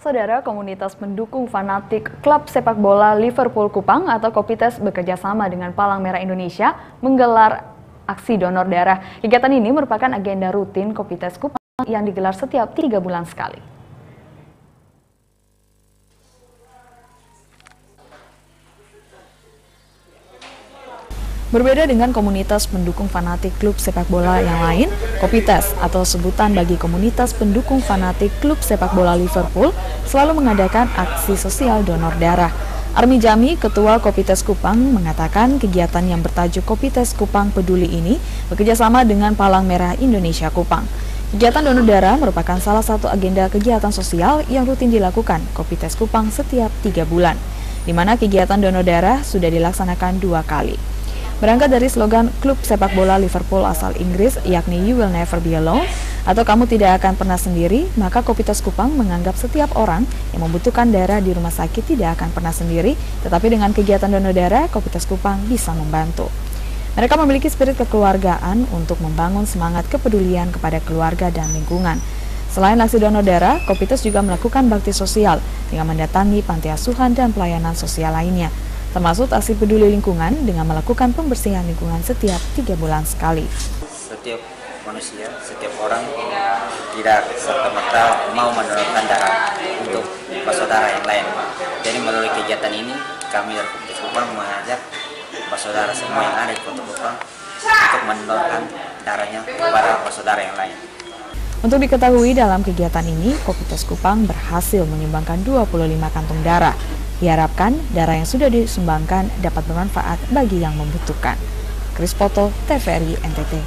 Saudara komunitas pendukung fanatik klub sepak bola Liverpool Kupang atau Kopites bekerja sama dengan Palang Merah Indonesia menggelar aksi donor darah. Kegiatan ini merupakan agenda rutin Kopites Kupang yang digelar setiap tiga bulan sekali. Berbeda dengan komunitas pendukung fanatik klub sepak bola yang lain, Kopites atau sebutan bagi komunitas pendukung fanatik klub sepak bola Liverpool selalu mengadakan aksi sosial donor darah. Armi Jami, Ketua Kopites Kupang, mengatakan kegiatan yang bertajuk Kopites Kupang Peduli ini bekerjasama dengan Palang Merah Indonesia Kupang. Kegiatan donor darah merupakan salah satu agenda kegiatan sosial yang rutin dilakukan Kopites Kupang setiap tiga bulan, di mana kegiatan donor darah sudah dilaksanakan dua kali. Berangkat dari slogan klub sepak bola Liverpool asal Inggris yakni You Will Never Be Alone atau Kamu Tidak Akan Pernah Sendiri, maka Kopitas Kupang menganggap setiap orang yang membutuhkan darah di rumah sakit tidak akan pernah sendiri, tetapi dengan kegiatan donor darah, Kopitas Kupang bisa membantu. Mereka memiliki spirit kekeluargaan untuk membangun semangat kepedulian kepada keluarga dan lingkungan. Selain aksi donor darah, Kopitas juga melakukan bakti sosial dengan mendatangi panti asuhan dan pelayanan sosial lainnya termasuk aksi peduli lingkungan dengan melakukan pembersihan lingkungan setiap tiga bulan sekali. Setiap manusia, setiap orang tidak serta-merta mau mendonorkan darah untuk saudara yang lain. Jadi melalui kegiatan ini, kami dari Komite Kupang mengajak saudara semua yang ada di Kota Kupang untuk mendonorkan darahnya kepada saudara yang lain. Untuk diketahui dalam kegiatan ini, Kopites Kupang berhasil menyumbangkan 25 kantung darah Diharapkan darah yang sudah disumbangkan dapat bermanfaat bagi yang membutuhkan. Kris Poto, TVRI NTT.